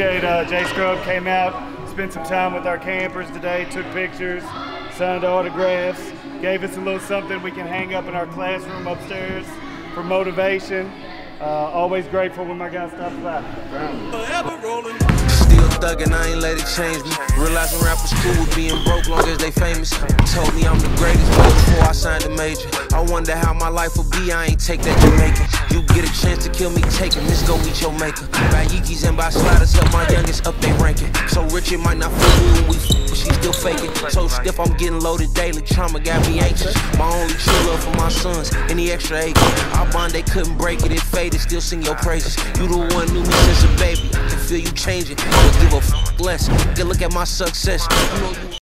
appreciate uh, Jay Scrubb came out, spent some time with our campers today, took pictures, signed autographs, gave us a little something we can hang up in our classroom upstairs for motivation. Uh, always grateful when my guys stop by. Still thuggin', I ain't let it change me. Realizing rappers cool with being broke long as they famous. Told me I'm the greatest before I signed a major. I wonder how my life will be, I ain't take that Jamaican. You get a kill me, him, let's go meet your maker. Buy Yeezys and buy sliders, help my youngest up they ranking. So rich it might not feel when we f- but she still faking. So stiff, I'm getting loaded daily. Trauma got me anxious. My only true love for my sons, any extra acre. Our bond, they couldn't break it, it faded, still sing your praises. You the one knew me since a baby. Can feel you changing, don't give a f less. Get look at my success. You know you